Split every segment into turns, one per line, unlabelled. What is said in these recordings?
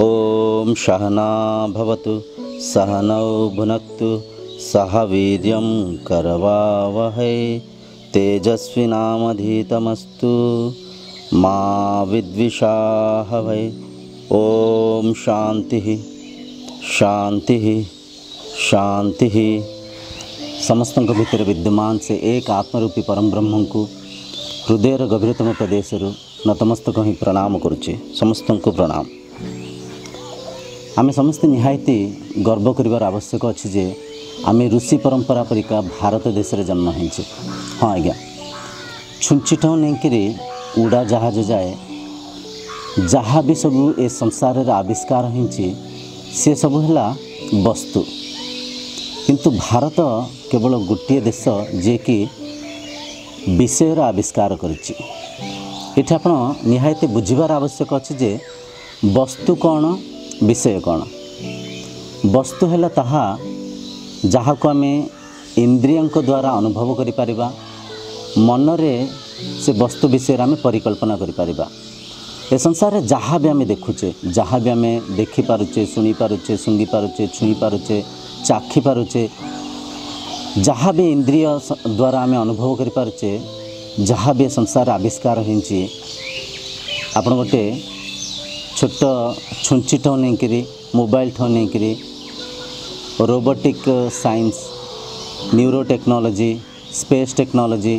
ॐ सहना भवतु सहनौ भुनक्तु सह वीर्यं करवावहै तेजस्विनामधीतमस्तु मा विद्विषाह वै ॐ शान्तिः शान्तिः शान्तिः समस्तों को भीतर विद्यमान से एक आत्मरूपी परम ब्रह्म को हृदय गभीरतम प्रदेश नतमस्तक ही प्रणाम करुचे समस्तों को प्रणाम ଆମେ ସମସ୍ତେ ନିହାତି ଗର୍ବ କରିବାର ଆବଶ୍ୟକ ଅଛି ଯେ ଆମେ ଋଷି ପରମ୍ପରା ପରିକା ଭାରତ ଦେଶରେ ଜନ୍ମ ହେଇଛେ। ହଁ ଆଜ୍ଞା। ଛୁଞ୍ଚିଠୁ ନେଇକରି ଉଡ଼ାଜାହାଜ ଯାଏ ଯାହା ବି ସବୁ ଏ ସଂସାରରେ ଆବିଷ୍କାର ହେଇଛି ସେ ସବୁ ହେଲା ବସ୍ତୁ। କିନ୍ତୁ ଭାରତ କେବଳ ଗୋଟିଏ ଦେଶ ଯିଏକି ବିଷୟର ଆବିଷ୍କାର କରିଛି। ଏଠି ଆପଣ ନିହାତି ବୁଝିବାର ଆବଶ୍ୟକ ଅଛି ଯେ ବସ୍ତୁ କ'ଣ ବିଷୟ କ'ଣ? ବସ୍ତୁ ହେଲା ତାହା ଯାହାକୁ ଆମେ ଇନ୍ଦ୍ରିୟଙ୍କ ଦ୍ୱାରା ଅନୁଭବ କରିପାରିବା ମନରେ ସେ ବସ୍ତୁ ବିଷୟରେ ଆମେ ପରିକଳ୍ପନା କରିପାରିବା। ଏ ସଂସାରରେ ଯାହା ବି ଆମେ ଦେଖୁଛେ ଯାହା ବି ଆମେ ଦେଖିପାରୁଛେ ଶୁଣିପାରୁଛେ ଶୁଙ୍ଗି ପାରୁଛେ ଛୁଇଁ ପାରୁଛେ ଚାଖି ପାରୁଛେ ଯାହା ବି ଇନ୍ଦ୍ରିୟ ସ- ଦ୍ୱାରା ଆମେ ଅନୁଭବ କରିପାରୁଛେ ଯାହା ବି ଏ ସଂସାରରେ ଆବିଷ୍କାର ହେଇଛି ଆପଣ ଗୋଟେ ଛୋଟ ଛୁଞ୍ଚିଠୁ ନେଇକରି ମୋବାଇଲଠୁ ନେଇକରି robotic science neuro technology space technology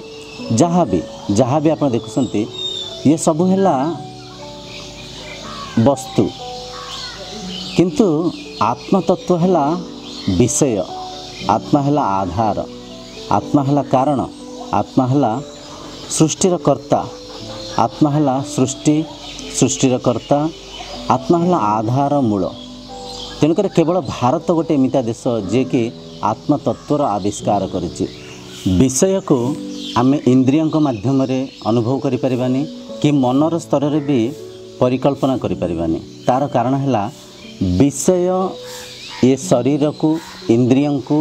ଯାହା ବି ଯାହା ବି ଆପଣ ଦେଖୁଛନ୍ତି ଇଏ ସବୁ ହେଲା ବସ୍ତୁ। କିନ୍ତୁ ଆତ୍ମତତ୍ଵ ହେଲା ବିଷୟ। ଆତ୍ମା ହେଲା ଆଧାର। ଆତ୍ମା ହେଲା କାରଣ। ଆତ୍ମା ହେଲା ସୃଷ୍ଟିର କର୍ତ୍ତା। ଆତ୍ମା ହେଲା ସୃଷ୍ଟି ସୃଷ୍ଟିର କର୍ତ୍ତା। ଆତ୍ମା ହେଲା ଆଧାର ମୂଳ ତେଣୁକରି କେବଳ ଭାରତ ଗୋଟେ ଏମିତିଆ ଦେଶ ଯିଏକି ଆତ୍ମତତ୍ଵର ଆବିଷ୍କାର କରିଛି। ବିଷୟକୁ ଆମେ ଇନ୍ଦ୍ରିୟଙ୍କ ମାଧ୍ୟମରେ ଅନୁଭବ କରିପାରିବାନି କି ମନର ସ୍ତରରେ ବି ପରିକଳ୍ପନା କରିପାରିବାନି। ତା'ର କାରଣ ହେଲା ବିଷୟ ଏ ଶରୀରକୁ ଇନ୍ଦ୍ରିୟଙ୍କୁ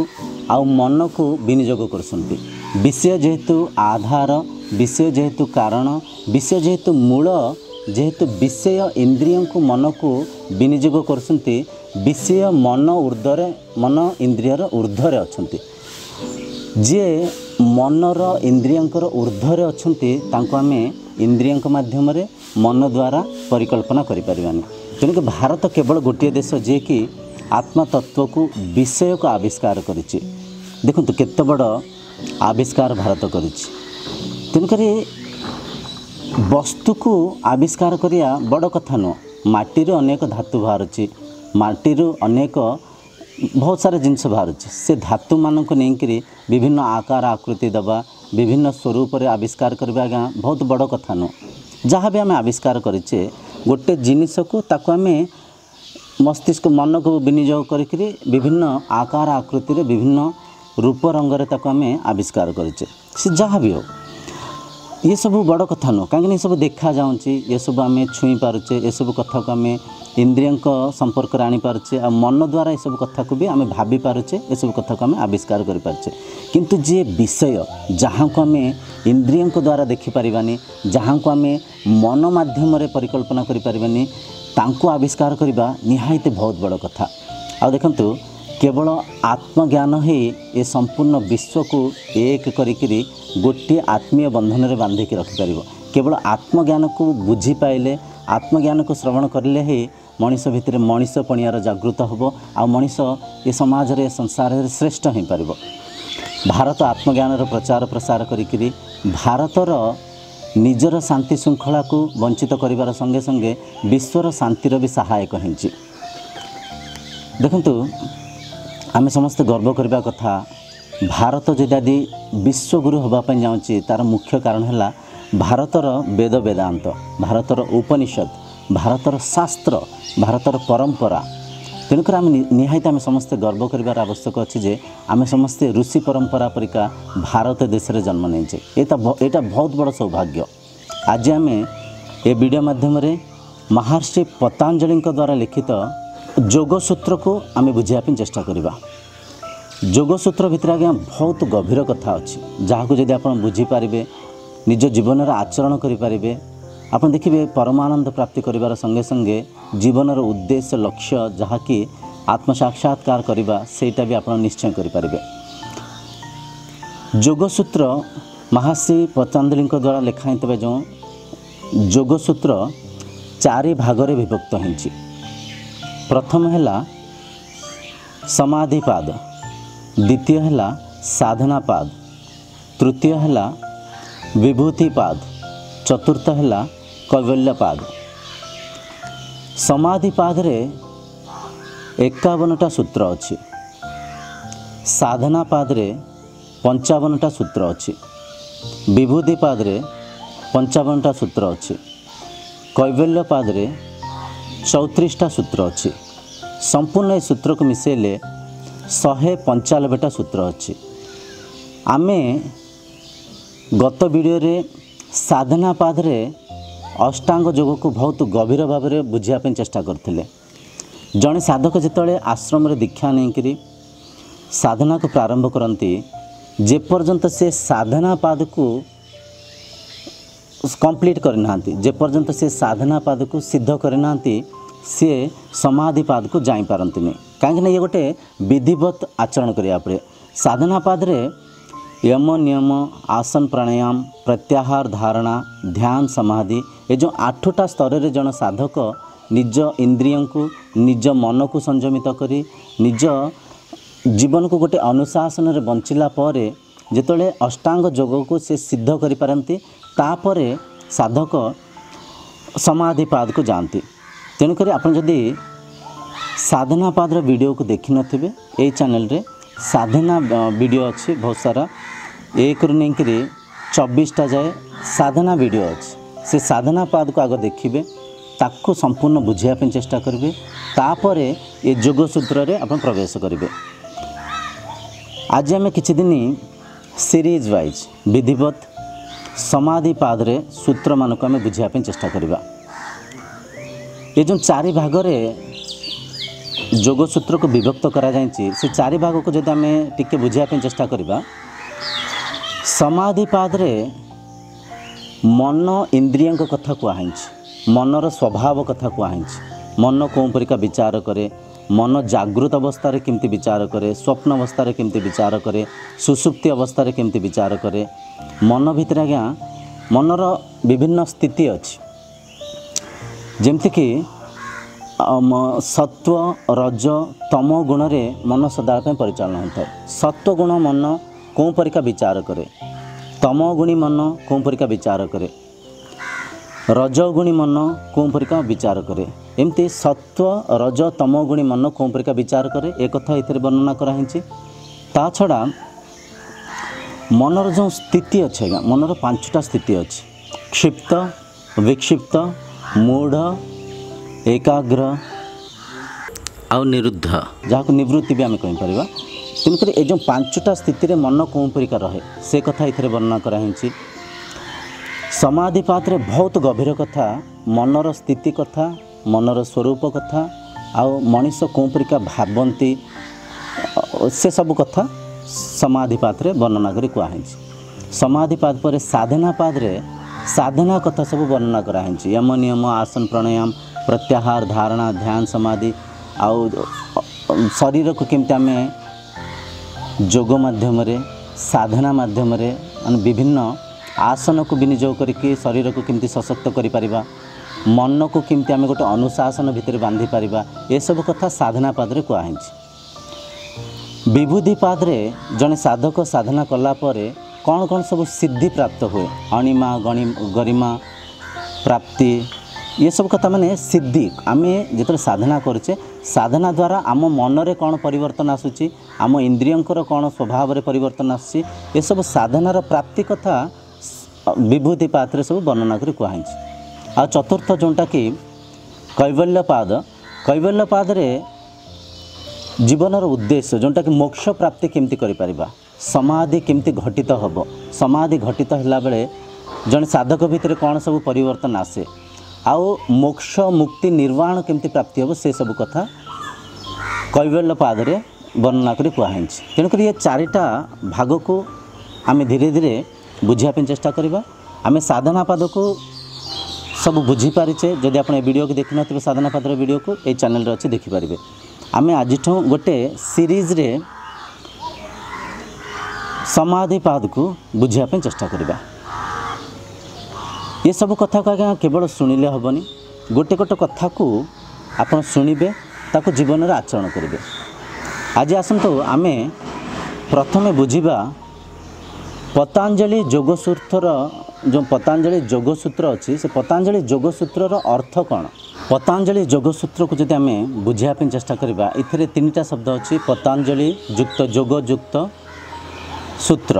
ଆଉ ମନକୁ ବିନିଯୋଗ କରୁଛନ୍ତି। ବିଷୟ ଯେହେତୁ ଆଧାର ବିଷୟ ଯେହେତୁ କାରଣ ବିଷୟ ଯେହେତୁ ମୂଳ ଯେହେତୁ ବିଷୟ ଇନ୍ଦ୍ରିୟଙ୍କୁ ମନକୁ ବିନିଯୋଗ କରୁଛନ୍ତି ବିଷୟ ମନ ଉର୍ଦ୍ଧ୍ୱରେ ମନ ଇନ୍ଦ୍ରିୟର ଉର୍ଦ୍ଧ୍ୱରେ ଅଛନ୍ତି। ଯିଏ ମନର ଇନ୍ଦ୍ରିୟଙ୍କର ଉର୍ଦ୍ଧ୍ୱରେ ଅଛନ୍ତି ତାଙ୍କୁ ଆମେ ଇନ୍ଦ୍ରିୟଙ୍କ ମାଧ୍ୟମରେ ମନ ଦ୍ୱାରା ପରିକଳ୍ପନା କରିପାରିବାନି। ତେଣୁକି ଭାରତ କେବଳ ଗୋଟିଏ ଦେଶ ଯିଏକି ଆତ୍ମତତ୍ଵକୁ ବିଷୟକୁ ଆବିଷ୍କାର କରିଛି। ଦେଖନ୍ତୁ କେତେ ବଡ଼ ଆବିଷ୍କାର ଭାରତ କରିଛି। ତେଣୁକରି ବସ୍ତୁକୁ ଆବିଷ୍କାର କରିବା ବଡ଼ କଥା ନୁହଁ। ମାଟିରୁ ଅନେକ ଧାତୁ ବାହାରୁଛି। ମାଟିରୁ ଅନେକ ବହୁତ ସାରା ଜିନିଷ ବାହାରୁଛି। ସେ ଧାତୁମାନଙ୍କୁ ନେଇକରି ବିଭିନ୍ନ ଆକାର ଆକୃତି ଦେବା ବିଭିନ୍ନ ସ୍ୱରୂପରେ ଆବିଷ୍କାର କରିବା ଆଜ୍ଞା ବହୁତ ବଡ଼ କଥା ନୁହଁ। ଯାହା ବି ଆମେ ଆବିଷ୍କାର କରିଛେ ଗୋଟେ ଜିନିଷକୁ ତାକୁ ଆମେ ମସ୍ତିଷ୍କ ମନକୁ ବିନିଯୋଗ କରିକିରି ବିଭିନ୍ନ ଆକାର ଆକୃତିରେ ବିଭିନ୍ନ ରୂପ ରଙ୍ଗରେ ତାକୁ ଆମେ ଆବିଷ୍କାର କରିଛେ। ସେ ଯାହା ବି ହଉ। ଏସବୁ ବଡ଼ କଥା ନୁହଁ କାହିଁକିନା ଏସବୁ ଦେଖାଯାଉଛି ଏସବୁ ଆମେ ଛୁଇଁ ପାରୁଛେ ଏସବୁ କଥାକୁ ଆମେ ଇନ୍ଦ୍ରିୟଙ୍କ ସମ୍ପର୍କରେ ଆଣିପାରୁଛେ ଆଉ ମନ ଦ୍ୱାରା ଏସବୁ କଥାକୁ ବି ଆମେ ଭାବି ପାରୁଛେ ଏସବୁ କଥାକୁ ଆମେ ଆବିଷ୍କାର କରିପାରୁଛେ କିନ୍ତୁ ଯିଏ ବିଷୟ ଯାହାକୁ ଆମେ ଇନ୍ଦ୍ରିୟଙ୍କ ଦ୍ୱାରା ଦେଖିପାରିବାନି ଯାହାକୁ ଆମେ ମନ ମାଧ୍ୟମରେ ପରିକଳ୍ପନା କରିପାରିବାନି ତାଙ୍କୁ ଆବିଷ୍କାର କରିବା ନିହାତି ବହୁତ ବଡ଼ କଥା। ଆଉ ଦେଖନ୍ତୁ କେବଳ ଆତ୍ମଜ୍ଞାନ ହିଁ ଏ ସମ୍ପୂର୍ଣ୍ଣ ବିଶ୍ୱକୁ ଏକ କରିକିରି ଗୋଟିଏ ଆତ୍ମୀୟ ବନ୍ଧନରେ ବାନ୍ଧିକି ରଖିପାରିବ। କେବଳ ଆତ୍ମଜ୍ଞାନକୁ ବୁଝିପାଇଲେ ଆତ୍ମଜ୍ଞାନକୁ ଶ୍ରବଣ କରିଲେ ହିଁ ମଣିଷ ଭିତରେ ମଣିଷ ପଣିଆର ଜାଗୃତ ହେବ ଆଉ ମଣିଷ ଏ ସମାଜରେ ଏ ସଂସାରରେ ଶ୍ରେଷ୍ଠ ହୋଇପାରିବ। ଭାରତ ଆତ୍ମଜ୍ଞାନର ପ୍ରଚାର ପ୍ରସାର କରିକିରି ଭାରତର ନିଜର ଶାନ୍ତି ଶୃଙ୍ଖଳାକୁ ବଞ୍ଚିତ କରିବାର ସଙ୍ଗେ ସଙ୍ଗେ ବିଶ୍ୱର ଶାନ୍ତିର ବି ସହାୟକ ହେଉଛି ଦେଖନ୍ତୁ ଆମେ ସମସ୍ତେ ଗର୍ବ କରିବା କଥା ଭାରତ ଯଦି ଆଜି ବିଶ୍ୱଗୁରୁ ହେବା ପାଇଁ ଯାଉଛି ତା'ର ମୁଖ୍ୟ କାରଣ ହେଲା ଭାରତର ବେଦ ବେଦାନ୍ତ ଭାରତର ଉପନିଷଦ ଭାରତର ଶାସ୍ତ୍ର ଭାରତର ପରମ୍ପରା ତେଣୁକରି ଆମେ ନି- ନିହାତି ଆମେ ସମସ୍ତେ ଗର୍ବ କରିବାର ଆବଶ୍ୟକ ଅଛି ଯେ ଆମେ ସମସ୍ତେ ଋଷି ପରମ୍ପରା ପରିକା ଭାରତ ଦେଶରେ ଜନ୍ମ ନେଇଛେ। ଏଇଟା ଭ- ଏଇଟା ବହୁତ ବଡ଼ ସୌଭାଗ୍ୟ। ଆଜି ଆମେ ଏ ଭିଡ଼ିଓ ମାଧ୍ୟମରେ ମହର୍ଷି ପତାଞ୍ଜଳିଙ୍କ ଦ୍ୱାରା ଲିଖିତ ଯୋଗସୂତ୍ରକୁ ଆମେ ବୁଝିବା ପାଇଁ ଚେଷ୍ଟା କରିବା। ଯୋଗସୂତ୍ର ଭିତରେ ଆଜ୍ଞା ବହୁତ ଗଭୀର କଥା ଅଛି। ଯାହାକୁ ଯଦି ଆପଣ ବୁଝିପାରିବେ ନିଜ ଜୀବନରେ ଆଚରଣ କରିପାରିବେ ଆପଣ ଦେଖିବେ ପରମାନନ୍ଦ ପ୍ରାପ୍ତି କରିବାର ସଙ୍ଗେ ସଙ୍ଗେ ଜୀବନର ଉଦ୍ଦେଶ୍ୟ ଲକ୍ଷ୍ୟ ଯାହାକି ଆତ୍ମସାକ୍ଷାତକାର କରିବା ସେଇଟା ବି ଆପଣ ନିଶ୍ଚୟ କରିପାରିବେ। ଯୋଗସୂତ୍ର ମହାର୍ଷି ପତଞ୍ଜଳିଙ୍କ ଦ୍ୱାରା ଲେଖା ହେଇଥିବା ଯେଉଁ ଯୋଗସୂତ୍ର ଚାରି ଭାଗରେ ବିଭକ୍ତ ହେଇଛି। ପ୍ରଥମ ହେଲା ସମାଧିପାଦ। ଦ୍ୱିତୀୟ ହେଲା ସାଧନାପାଦ। ତୃତୀୟ ହେଲା ବିଭୂତିପାଦ। ଚତୁର୍ଥ ହେଲା କୈବଲ୍ୟପାଦ। ସମାଧିପାଦରେ ଏକାବନଟା ସୂତ୍ର ଅଛି। ସାଧନାପାଦରେ ପଞ୍ଚାବନଟା ସୂତ୍ର ଅଛି। ବିଭୂତିପାଦରେ ପଞ୍ଚାବନଟା ସୂତ୍ର ଅଛି। କୈବଲ୍ୟପାଦରେ ଚଉତିରିଶଟା ସୂତ୍ର ଅଛି। ସମ୍ପୂର୍ଣ୍ଣ ଏ ସୂତ୍ରକୁ ମିଶାଇଲେ ଶହେ ପଞ୍ଚାନବେଟା ସୂତ୍ର ଅଛି। ଆମେ ଗତ ଭିଡ଼ିଓରେ ସାଧନା ପାଦରେ ଅଷ୍ଟାଙ୍ଗ ଯୋଗକୁ ବହୁତ ଗଭୀର ଭାବରେ ବୁଝିବା ପାଇଁ ଚେଷ୍ଟା କରିଥିଲେ। ଜଣେ ସାଧକ ଯେତେବେଳେ ଆଶ୍ରମରେ ଦୀକ୍ଷା ନେଇକରି ସାଧନାକୁ ପ୍ରାରମ୍ଭ କରନ୍ତି ଯେପର୍ଯ୍ୟନ୍ତ ସେ ସାଧନା ପାଦକୁ କମ୍ପ୍ଲିଟ୍ କରିନାହାନ୍ତି। ଯେପର୍ଯ୍ୟନ୍ତ ସେ ସାଧନା ପାଦକୁ ସିଦ୍ଧ କରିନାହାନ୍ତି ସିଏ ସମାଧି ପାଦକୁ ଯାଇପାରନ୍ତିନି କାହିଁକିନା ଇଏ ଗୋଟେ ବିଧିବତ ଆଚରଣ କରିବା ପଡ଼େ ସାଧନା ପାଦରେ ୟମ ନିୟମ ଆସନ ପ୍ରାଣାୟାମ ପ୍ରତ୍ୟାହାର ଧାରଣା ଧ୍ୟାନ ସମାଧି ଏ ଯେଉଁ ଆଠଟା ସ୍ତରରେ ଜଣେ ସାଧକ ନିଜ ଇନ୍ଦ୍ରିୟଙ୍କୁ ନିଜ ମନକୁ ସଂଯମିତ କରି ନିଜ ଜୀବନକୁ ଗୋଟେ ଅନୁଶାସନରେ ବଞ୍ଚିଲା ପରେ ଯେତେବେଳେ ଅଷ୍ଟାଙ୍ଗ ଯୋଗକୁ ସେ ସିଦ୍ଧ କରିପାରନ୍ତି ତାପରେ ସାଧକ ସମାଧି ପାଦକୁ ଯାଆନ୍ତି ତେଣୁକରି ଆପଣ ଯଦି ସାଧନା ପାଦର ଭିଡ଼ିଓକୁ ଦେଖିନଥିବେ ଏଇ ଚ୍ୟାନେଲରେ ସାଧନା ଭିଡ଼ିଓ ଅଛି ବହୁତ ସାରା ଏକରୁ ନେଇକରି ଚବିଶଟା ଯାଏ ସାଧନା ଭିଡ଼ିଓ ଅଛି ସେ ସାଧନା ପାଦକୁ ଆଗ ଦେଖିବେ ତାକୁ ସମ୍ପୂର୍ଣ୍ଣ ବୁଝିବା ପାଇଁ ଚେଷ୍ଟା କରିବେ ତାପରେ ଏ ଯୋଗ ସୂତ୍ରରେ ଆପଣ ପ୍ରବେଶ କରିବେ ଆଜି ଆମେ କିଛି ଦିନ ସିରିଜ୍ ୱାଇଜ୍ ବିଧିବତ ସମାଧି ପାଦରେ ସୂତ୍ରମାନଙ୍କୁ ଆମେ ବୁଝିବା ପାଇଁ ଚେଷ୍ଟା କରିବା ଏ ଯେଉଁ ଚାରି ଭାଗରେ ଯୋଗସୂତ୍ରକୁ ବିଭକ୍ତ କରାଯାଇଛି ସେ ଚାରି ଭାଗକୁ ଯଦି ଆମେ ଟିକେ ବୁଝିବା ପାଇଁ ଚେଷ୍ଟା କରିବା ସମାଧି ପାଦରେ ମନ ଇନ୍ଦ୍ରିୟଙ୍କ କଥା କୁହାହେଇଛି ମନର ସ୍ୱଭାବ କଥା କୁହାହେଇଛି ମନ କେଉଁ ପରିକା ବିଚାର କରେ ମନ ଜାଗୃତ ଅବସ୍ଥାରେ କେମିତି ବିଚାର କରେ ସ୍ୱପ୍ନ ଅବସ୍ଥାରେ କେମିତି ବିଚାର କରେ ସୁସୁପ୍ତି ଅବସ୍ଥାରେ କେମିତି ବିଚାର କରେ ମନ ଭିତରେ ଆଜ୍ଞା ମନର ବିଭିନ୍ନ ସ୍ଥିତି ଅଛି। ଯେମିତିକି ସତ୍ଵ ରଜ ତମ ଗୁଣରେ ମନ ସଦାବେଳେ ପାଇଁ ପରିଚାଳନା ହୋଇଥାଏ। ସତ୍ଵ ଗୁଣ ମନ କେଉଁ ପରିକା ବିଚାର କରେ? ତମ ଗୁଣୀ ମନ କେଉଁ ପରିକା ବିଚାର କରେ? ରଜଗୁଣୀ ମନ କେଉଁ ପରିକା ବିଚାର କରେ? ଏମିତି ସତ୍ଵ ରଜ ତମ ଗୁଣୀ ମନ କେଉଁ ପରିକା ବିଚାର କରେ ଏ କଥା ଏଥିରେ ବର୍ଣ୍ଣନା କରାହେଇଛି। ତା ଛଡ଼ା ମନର ଯେଉଁ ସ୍ଥିତି ଅଛି ଆଜ୍ଞା ମନର ପାଞ୍ଚଟା ସ୍ଥିତି ଅଛି। କ୍ଷିପ୍ତ ବିକ୍ଷିପ୍ତ ମୂଢ଼ ଏକାଗ୍ର ଆଉ ନିରୁଦ୍ଧ। ଯାହାକୁ ନିବୃତ୍ତି ବି ଆମେ କହିପାରିବା। ତେଣୁକରି ଏ ଯେଉଁ ପାଞ୍ଚଟା ସ୍ଥିତିରେ ମନ କେଉଁ ପରିକା ରହେ ସେ କଥା ଏଥିରେ ବର୍ଣ୍ଣନା କରାହେଇଛି। ସମାଧିପାତରେ ବହୁତ ଗଭୀର କଥା ମନର ସ୍ଥିତି କଥା ମନର ସ୍ୱରୂପ କଥା ଆଉ ମଣିଷ କେଉଁ ପରିକା ଭାବନ୍ତି ସେସବୁ କଥା ସମାଧିପାତରେ ବର୍ଣ୍ଣନା କରି କୁହାହେଇଛି। ସମାଧିପାଦ ପରେ ସାଧନାପାଦରେ ସାଧନା କଥା ସବୁ ବର୍ଣ୍ଣନା କରାହେଇଛି। ୟମ ନିୟମ ଆସନ ପ୍ରାଣାୟାମ ପ୍ରତ୍ୟାହାର ଧାରଣା ଧ୍ୟାନ ସମାଧି ଆଉ ଶରୀରକୁ କେମିତି ଆମେ ଯୋଗ ମାଧ୍ୟମରେ ସାଧନା ମାଧ୍ୟମରେ ମାନେ ବିଭିନ୍ନ ଆସନକୁ ବିନିଯୋଗ କରିକି ଶରୀରକୁ କେମିତି ସଶକ୍ତ କରିପାରିବା ମନକୁ କେମିତି ଆମେ ଗୋଟେ ଅନୁଶାସନ ଭିତରେ ବାନ୍ଧିପାରିବା ଏସବୁ କଥା ସାଧନା ପାଦରେ କୁହାହେଇଛି। ବିଭୂତି ପାଦରେ ଜଣେ ସାଧକ ସାଧନା କଲା ପରେ କ'ଣ କ'ଣ ସବୁ ସିଦ୍ଧି ପ୍ରାପ୍ତ ହୁଏ? ଅଣିମା ଗଣି ଗରିମା ପ୍ରାପ୍ତି ଏସବୁ କଥା ମାନେ ସିଦ୍ଧି। ଆମେ ଯେତେବେଳେ ସାଧନା କରୁଛେ ସାଧନା ଦ୍ୱାରା ଆମ ମନରେ କ'ଣ ପରିବର୍ତ୍ତନ ଆସୁଛି ଆମ ଇନ୍ଦ୍ରିୟଙ୍କର କ'ଣ ସ୍ୱଭାବରେ ପରିବର୍ତ୍ତନ ଆସୁଛି ଏସବୁ ସାଧନାର ପ୍ରାପ୍ତି କଥା ବିଭୂତି ପାଦରେ ସବୁ ବର୍ଣ୍ଣନା କରି କୁହାହେଇଛି। ଆଉ ଚତୁର୍ଥ ଯେଉଁଟାକି କୈବଲ୍ୟ ପାଦ କୈବଲ୍ୟ ପାଦରେ ଜୀବନର ଉଦ୍ଦେଶ୍ୟ ଯେଉଁଟାକି ମୋକ୍ଷ ପ୍ରାପ୍ତି କେମିତି କରିପାରିବା ସମାଧି କେମିତି ଘଟିତ ହେବ ସମାଧି ଘଟିତ ହେଲାବେଳେ ଜଣେ ସାଧକ ଭିତରେ କ'ଣ ସବୁ ପରିବର୍ତ୍ତନ ଆସେ ଆଉ ମୋକ୍ଷ ମୁକ୍ତି ନିର୍ବାଣ କେମିତି ପ୍ରାପ୍ତି ହେବ ସେସବୁ କଥା କୈବଲ୍ୟ ପାଦରେ ବର୍ଣ୍ଣନା କରି କୁହାହେଇଛି ତେଣୁକରି ଏ ଚାରିଟା ଭାଗକୁ ଆମେ ଧୀରେ ଧୀରେ ବୁଝିବା ପାଇଁ ଚେଷ୍ଟା କରିବା ଆମେ ସାଧନା ପାଦକୁ ସବୁ ବୁଝିପାରିଛେ। ଯଦି ଆପଣ ଏ ଭିଡ଼ିଓକୁ ଦେଖିନଥିବେ ସାଧନା ପାତ୍ର ଭିଡ଼ିଓକୁ ଏଇ ଚ୍ୟାନେଲରେ ଅଛି ଦେଖିପାରିବେ। ଆମେ ଆଜିଠୁ ଗୋଟେ ସିରିଜ୍ରେ ସମାଧିପାଦକୁ ବୁଝିବା ପାଇଁ ଚେଷ୍ଟା କରିବା। ଏସବୁ କଥାକୁ ଆଜ୍ଞା କେବଳ ଶୁଣିଲେ ହେବନି। ଗୋଟେ ଗୋଟେ କଥାକୁ ଆପଣ ଶୁଣିବେ ତାକୁ ଜୀବନରେ ଆଚରଣ କରିବେ। ଆଜି ଆସନ୍ତୁ ଆମେ ପ୍ରଥମେ ବୁଝିବା ପତାଞ୍ଜଳି ଯୋଗସୂତ୍ରର ଯେଉଁ ପତାଞ୍ଜଳି ଯୋଗସୂତ୍ର ଅଛି ସେ ପତାଞ୍ଜଳି ଯୋଗସୂତ୍ରର ଅର୍ଥ କ'ଣ? ପତାଞ୍ଜଳି ଯୋଗସୂତ୍ରକୁ ଯଦି ଆମେ ବୁଝିବା ପାଇଁ ଚେଷ୍ଟା କରିବା ଏଥିରେ ତିନିଟା ଶବ୍ଦ ଅଛି। ପତାଞ୍ଜଳି ଯୁକ୍ତ ଯୋଗ ଯୁକ୍ତ ସୂତ୍ର।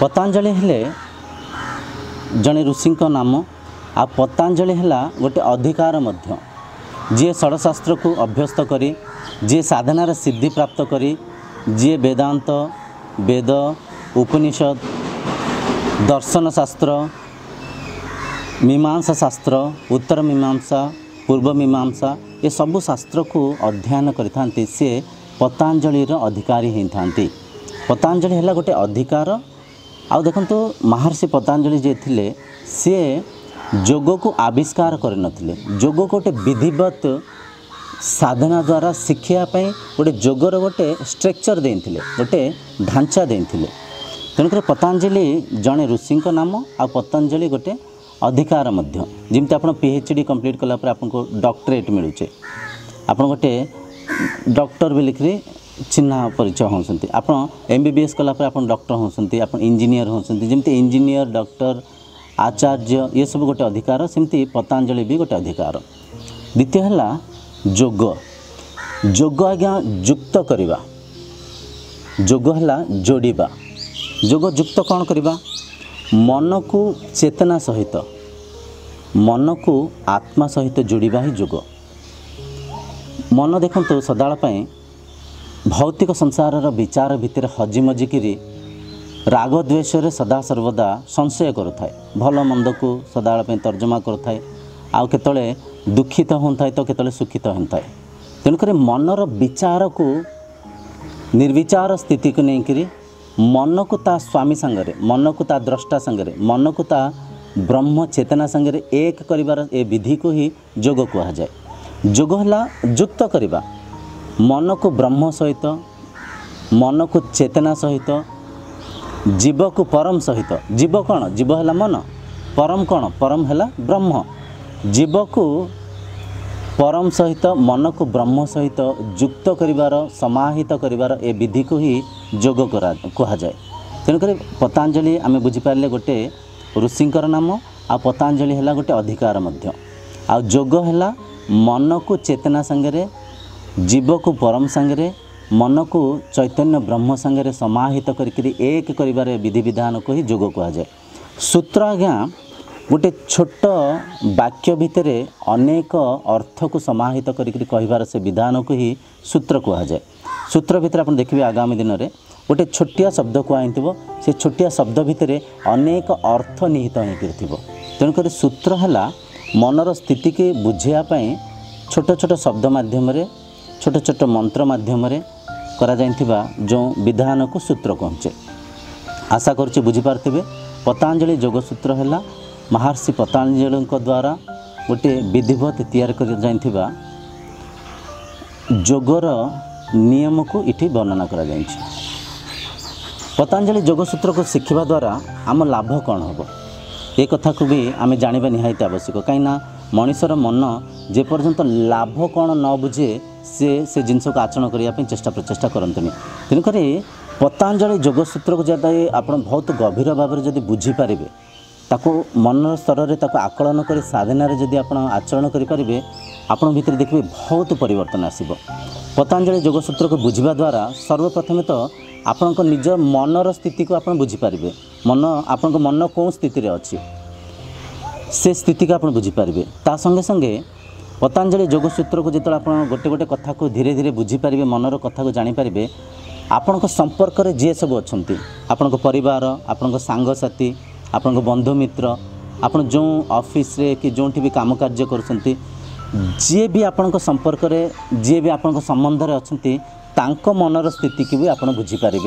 ପତାଞ୍ଜଳି ହେଲେ ଜଣେ ଋଷିଙ୍କ ନାମ ଆଉ ପତାଞ୍ଜଳି ହେଲା ଗୋଟେ ଅଧିକାର ମଧ୍ୟ। ଯିଏ ଷଡ଼ଶାସ୍ତ୍ରକୁ ଅଭ୍ୟସ୍ତ କରି ଯିଏ ସାଧନାର ସିଦ୍ଧି ପ୍ରାପ୍ତ କରି ଯିଏ ବେଦାନ୍ତ ବେଦ ଉପନିଷଦ ଦର୍ଶନ ଶାସ୍ତ୍ର ମୀମାଂସା ଶାସ୍ତ୍ର ଉତ୍ତର ମୀମାଂସା ପୂର୍ବ ମୀମାଂସା ଏସବୁ ଶାସ୍ତ୍ରକୁ ଅଧ୍ୟୟନ କରିଥାନ୍ତି। ସିଏ ପତାଞ୍ଜଳିର ଅଧିକାରୀ ହେଇଥାନ୍ତି। ପତାଞ୍ଜଳି ହେଲା ଗୋଟେ ଅଧିକାର। ଆଉ ଦେଖନ୍ତୁ ମହର୍ଷି ପତାଞ୍ଜଳି ଯିଏ ଥିଲେ ସିଏ ଯୋଗକୁ ଆବିଷ୍କାର କରିନଥିଲେ। ଯୋଗକୁ ଗୋଟେ ବିଧିବତ ସାଧନା ଦ୍ୱାରା ଶିଖିବା ପାଇଁ ଗୋଟେ ଯୋଗର ଗୋଟେ ଷ୍ଟ୍ରକ୍ଚର୍ ଦେଇଥିଲେ ଗୋଟେ ଢାଞ୍ଚା ଦେଇଥିଲେ। ତେଣୁକରି ପତାଞ୍ଜଳି ଜଣେ ଋଷିଙ୍କ ନାମ ଆଉ ପତଞ୍ଜଳି ଗୋଟେ ଅଧିକାର ମଧ୍ୟ। ଯେମିତି ଆପଣ ପି ଏଚ୍ ଡ଼ି କମ୍ପ୍ଲିଟ୍ କଲା ପରେ ଆପଣଙ୍କୁ ଡକ୍ଟରେଟ୍ ମିଳୁଛେ। ଆପଣ ଗୋଟେ ଡକ୍ଟର ବୋଲିକିରି ଚିହ୍ନା ପରିଚୟ ହେଉଛନ୍ତି। ଆପଣ ଏମ୍ ବି ବି ଏସ୍ କଲା ପରେ ଆପଣ ଡକ୍ଟର ହେଉଛନ୍ତି ଆପଣ ଇଞ୍ଜିନିୟର ହେଉଛନ୍ତି। ଯେମିତି ଇଞ୍ଜିନିୟର ଡକ୍ଟର ଆଚାର୍ଯ୍ୟ ଏସବୁ ଗୋଟେ ଅଧିକାର ସେମିତି ପତାଞ୍ଜଳି ବି ଗୋଟେ ଅଧିକାର। ଦ୍ୱିତୀୟ ହେଲା ଯୋଗ। ଯୋଗ ଆଜ୍ଞା ଯୁକ୍ତ କରିବା। ଯୋଗ ହେଲା ଯୋଡ଼ିବା। ଯୋଗ ଯୁକ୍ତ କ'ଣ କରିବା? ମନକୁ ଚେତନା ସହିତ ମନକୁ ଆତ୍ମା ସହିତ ଯୋଡ଼ିବା ହିଁ ଯୋଗ। ମନ ଦେଖନ୍ତୁ ସଦାବେଳେ ପାଇଁ ଭୌତିକ ସଂସାରର ବିଚାର ଭିତରେ ହଜି ମଜିକିରି ରାଗ ଦ୍ୱେଷରେ ସଦା ସର୍ବଦା ସଂଶୟ କରୁଥାଏ। ଭଲ ମନ୍ଦକୁ ସଦାବେଳେ ପାଇଁ ତର୍ଜମା କରୁଥାଏ। ଆଉ କେତେବେଳେ ଦୁଃଖିତ ହେଉଥାଏ ତ କେତେବେଳେ ସୁଖିତ ହେଉଥାଏ ତେଣୁକରି ମନର ବିଚାରକୁ ନିର୍ବିଚାର ସ୍ଥିତିକୁ ନେଇକରି ମନକୁ ତା ସ୍ୱାମୀ ସାଙ୍ଗରେ ମନକୁ ତା ଦ୍ରଷ୍ଟା ସାଙ୍ଗରେ ମନକୁ ତା ବ୍ରହ୍ମ ଚେତନା ସାଙ୍ଗରେ ଏକ କରିବାର ଏ ବିଧିକୁ ହିଁ ଯୋଗ କୁହାଯାଏ। ଯୋଗ ହେଲା ଯୁକ୍ତ କରିବା। ମନକୁ ବ୍ରହ୍ମ ସହିତ ମନକୁ ଚେତନା ସହିତ ଜୀବକୁ ପରମ ସହିତ। ଜୀବ କ'ଣ? ଜୀବ ହେଲା ମନ। ପରମ କ'ଣ? ପରମ ହେଲା ବ୍ରହ୍ମ। ଜୀବକୁ ପରମ ସହିତ ମନକୁ ବ୍ରହ୍ମ ସହିତ ଯୁକ୍ତ କରିବାର ସମାହିତ କରିବାର ଏ ବିଧିକୁ ହିଁ ଯୋଗ କରା କୁହାଯାଏ। ତେଣୁକରି ପତାଞ୍ଜଳି ଆମେ ବୁଝିପାରିଲେ ଗୋଟେ ଋଷିଙ୍କର ନାମ ଆଉ ପତାଞ୍ଜଳି ହେଲା ଗୋଟେ ଅଧିକାର ମଧ୍ୟ। ଆଉ ଯୋଗ ହେଲା ମନକୁ ଚେତନା ସାଙ୍ଗରେ ଜୀବକୁ ପରମ ସାଙ୍ଗରେ ମନକୁ ଚୈତନ୍ୟ ବ୍ରହ୍ମ ସାଙ୍ଗରେ ସମାହିତ କରିକିରି ଏକ କରିବାର ବିଧିବିଧାନକୁ ହିଁ ଯୋଗ କୁହାଯାଏ। ସୂତ୍ର ଆଜ୍ଞା ଗୋଟେ ଛୋଟ ବାକ୍ୟ ଭିତରେ ଅନେକ ଅର୍ଥକୁ ସମାହିତ କରିକିରି କହିବାର ସେ ବିଧାନକୁ ହିଁ ସୂତ୍ର କୁହାଯାଏ। ସୂତ୍ର ଭିତରେ ଆପଣ ଦେଖିବେ ଆଗାମୀ ଦିନରେ ଗୋଟେ ଛୋଟିଆ ଶବ୍ଦ କୁହାହେଇଥିବ ସେ ଛୋଟିଆ ଶବ୍ଦ ଭିତରେ ଅନେକ ଅର୍ଥ ନିହିତ ହେଇକିରି ଥିବ। ତେଣୁକରି ସୂତ୍ର ହେଲା ମନର ସ୍ଥିତିକି ବୁଝେଇବା ପାଇଁ ଛୋଟ ଛୋଟ ଶବ୍ଦ ମାଧ୍ୟମରେ ଛୋଟ ଛୋଟ ମନ୍ତ୍ର ମାଧ୍ୟମରେ କରାଯାଇଥିବା ଯେଉଁ ବିଧାନକୁ ସୂତ୍ର କହୁଛେ ଆଶା କରୁଛି ବୁଝିପାରୁଥିବେ ପତାଞ୍ଜଳି ଯୋଗସୂତ୍ର ହେଲା ମହର୍ଷି ପତାଞ୍ଜଳିଙ୍କ ଦ୍ୱାରା ଗୋଟିଏ ବିଧିବତ ତିଆରି କରାଯାଇଥିବା ଯୋଗର ନିୟମକୁ ଏଠି ବର୍ଣ୍ଣନା କରାଯାଇଛି। ପତାଞ୍ଜଳି ଯୋଗସୂତ୍ରକୁ ଶିଖିବା ଦ୍ୱାରା ଆମ ଲାଭ କ'ଣ ହେବ? ଏ କଥାକୁ ବି ଆମେ ଜାଣିବା ନିହାତି ଆବଶ୍ୟକ। କାହିଁକିନା ମଣିଷର ମନ ଯେପର୍ଯ୍ୟନ୍ତ ଲାଭ କ'ଣ ନ ବୁଝେ ସେ ସେ ଜିନିଷକୁ ଆଚରଣ କରିବା ପାଇଁ ଚେଷ୍ଟା ପ୍ରଚେଷ୍ଟା କରନ୍ତୁନି। ତେଣୁକରି ପତାଞ୍ଜଳି ଯୋଗସୂତ୍ରକୁ ଯଦି ଆପଣ ବହୁତ ଗଭୀର ଭାବରେ ଯଦି ବୁଝିପାରିବେ ତାକୁ ମନର ସ୍ତରରେ ତାକୁ ଆକଳନ କରି ସାଧନାରେ ଯଦି ଆପଣ ଆଚରଣ କରିପାରିବେ ଆପଣଙ୍କ ଭିତରେ ଦେଖିବେ ବହୁତ ପରିବର୍ତ୍ତନ ଆସିବ। ପତାଞ୍ଜଳି ଯୋଗସୂତ୍ରକୁ ବୁଝିବା ଦ୍ୱାରା ସର୍ବପ୍ରଥମେ ତ ଆପଣଙ୍କ ନିଜ ମନର ସ୍ଥିତିକୁ ଆପଣ ବୁଝିପାରିବେ। ମନ ଆପଣଙ୍କ ମନ କେଉଁ ସ୍ଥିତିରେ ଅଛି? ସେ ସ୍ଥିତିକୁ ଆପଣ ବୁଝିପାରିବେ। ତା ସଙ୍ଗେ ସଙ୍ଗେ ପତାଞ୍ଜଳି ଯୋଗସୂତ୍ରକୁ ଯେତେବେଳେ ଆପଣ ଗୋଟେ ଗୋଟେ କଥାକୁ ଧୀରେ ଧୀରେ ବୁଝିପାରିବେ ମନର କଥାକୁ ଜାଣିପାରିବେ ଆପଣଙ୍କ ସମ୍ପର୍କରେ ଯିଏ ସବୁ ଅଛନ୍ତି ଆପଣଙ୍କ ପରିବାର ଆପଣଙ୍କ ସାଙ୍ଗସାଥି আপনার বন্ধুমিত্র, আপনার যে অফিসে কি যেটি বি কাম কার্য করছেন যিয়ে বি আপনার সম্পর্কের যিয়ে বি আপনার সম্বন্ধের অনেক তাঁক মনর স্থিতি কি আপনার বুঝিপারে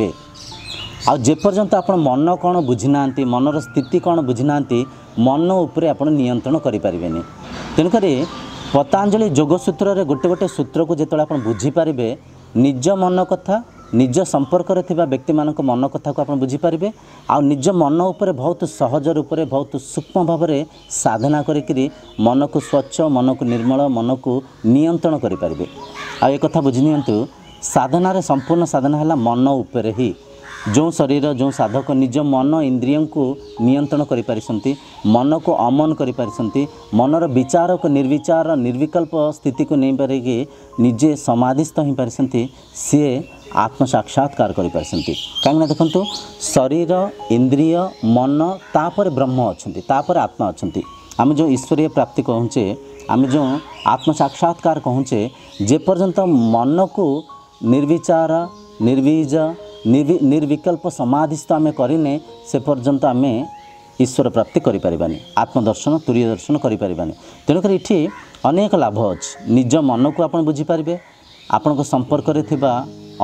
আপর্যন্ত আপনার মন কোণ বুঝি না মনর স্থিতি কোণ বুঝি না মন উপরে আপনার নিয়ন্ত্রণ করে পারে তেমকরি পতাঞ্জলি যোগসূত্রের গোটে গোটে সূত্রক যেত আপনার বুঝিপারে নিজ মন কথা ନିଜ ସମ୍ପର୍କରେ ଥିବା ବ୍ୟକ୍ତିମାନଙ୍କ ମନ କଥାକୁ ଆପଣ ବୁଝିପାରିବେ। ଆଉ ନିଜ ମନ ଉପରେ ବହୁତ ସହଜ ରୂପରେ ବହୁତ ସୂକ୍ଷ୍ମ ଭାବରେ ସାଧନା କରିକିରି ମନକୁ ସ୍ୱଚ୍ଛ ମନକୁ ନିର୍ମଳ ମନକୁ ନିୟନ୍ତ୍ରଣ କରିପାରିବେ। ଆଉ ଏ କଥା ବୁଝି ନିଅନ୍ତୁ ସାଧନାରେ ସମ୍ପୂର୍ଣ୍ଣ ସାଧନା ହେଲା ମନ ଉପରେ ହିଁ। ଯେଉଁ ଶରୀର ଯେଉଁ ସାଧକ ନିଜ ମନ ଇନ୍ଦ୍ରିୟଙ୍କୁ ନିୟନ୍ତ୍ରଣ କରିପାରିଛନ୍ତି ମନକୁ ଅମନ କରିପାରିଛନ୍ତି ମନର ବିଚାରକୁ ନିର୍ବିଚାର ନିର୍ବିକଳ୍ପ ସ୍ଥିତିକୁ ନେଇପାରିକି ନିଜେ ସମାଧିସ୍ଥ ହୋଇପାରିଛନ୍ତି ସିଏ ଆତ୍ମ ସାକ୍ଷାତକାର କରିପାରିଛନ୍ତି କାହିଁକିନା ଦେଖନ୍ତୁ ଶରୀର ଇନ୍ଦ୍ରିୟ ମନ ତାପରେ ବ୍ରହ୍ମ ଅଛନ୍ତି ତାପରେ ଆତ୍ମା ଅଛନ୍ତି ଆମେ ଯେଉଁ ଈଶ୍ୱରୀୟ ପ୍ରାପ୍ତି କହୁଛେ ଆମେ ଯେଉଁ ଆତ୍ମ ସାକ୍ଷାତକାର କହୁଛେ ଯେପର୍ଯ୍ୟନ୍ତ ମନକୁ ନିର୍ବିଚାର ନିର୍ବିଜ ନିର୍ବି ନିର୍ବିକଳ୍ପ ସମାଧିସ୍ଥ ଆମେ କରିନେ ସେ ପର୍ଯ୍ୟନ୍ତ ଆମେ ଈଶ୍ୱର ପ୍ରାପ୍ତି କରିପାରିବାନି ଆତ୍ମଦର୍ଶନ ତୁରୀୟ ଦର୍ଶନ କରିପାରିବାନି ତେଣୁକରି ଏଠି ଅନେକ ଲାଭ ଅଛି। ନିଜ ମନକୁ ଆପଣ ବୁଝିପାରିବେ ଆପଣଙ୍କ ସମ୍ପର୍କରେ ଥିବା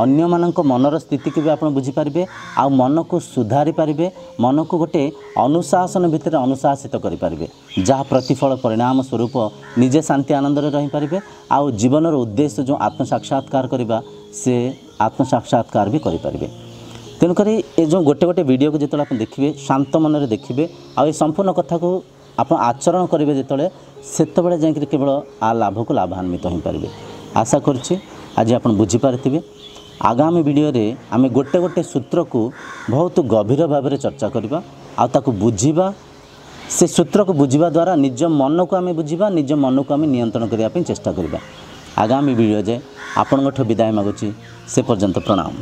ଅନ୍ୟମାନଙ୍କ ମନର ସ୍ଥିତିକୁ ବି ଆପଣ ବୁଝିପାରିବେ ଆଉ ମନକୁ ସୁଧାରି ପାରିବେ ମନକୁ ଗୋଟେ ଅନୁଶାସନ ଭିତରେ ଅନୁଶାସିତ କରିପାରିବେ ଯାହା ପ୍ରତିଫଳ ପରିଣାମ ସ୍ୱରୂପ ନିଜେ ଶାନ୍ତି ଆନନ୍ଦରେ ରହିପାରିବେ ଆଉ ଜୀବନର ଉଦ୍ଦେଶ୍ୟ ଯେଉଁ ଆତ୍ମ ସାକ୍ଷାତକାର କରିବା ସେ ଆତ୍ମ ସାକ୍ଷାତକାର ବି କରିପାରିବେ। ତେଣୁକରି ଏ ଯେଉଁ ଗୋଟେ ଗୋଟେ ଭିଡ଼ିଓକୁ ଯେତେବେଳେ ଆପଣ ଦେଖିବେ ଶାନ୍ତ ମନରେ ଦେଖିବେ ଆଉ ଏ ସମ୍ପୂର୍ଣ୍ଣ କଥାକୁ ଆପଣ ଆଚରଣ କରିବେ ଯେତେବେଳେ ସେତେବେଳେ ଯାଇକରି କେବଳ ଆ ଲାଭକୁ ଲାଭାନ୍ୱିତ ହୋଇପାରିବେ। ଆଶା କରୁଛି ଆଜି ଆପଣ ବୁଝିପାରିଥିବେ। ଆଗାମୀ ଭିଡ଼ିଓରେ ଆମେ ଗୋଟେ ଗୋଟେ ସୂତ୍ରକୁ ବହୁତ ଗଭୀର ଭାବରେ ଚର୍ଚ୍ଚା କରିବା ଆଉ ତାକୁ ବୁଝିବା। ସେ ସୂତ୍ରକୁ ବୁଝିବା ଦ୍ୱାରା ନିଜ ମନକୁ ଆମେ ବୁଝିବା ନିଜ ମନକୁ ଆମେ ନିୟନ୍ତ୍ରଣ କରିବା ପାଇଁ ଚେଷ୍ଟା କରିବା। ଆଗାମୀ ଭିଡ଼ିଓ ଯାଏ ଆପଣଙ୍କଠୁ ବିଦାୟ ମାଗୁଛି। ସେ ପର୍ଯ୍ୟନ୍ତ ପ୍ରଣାମ।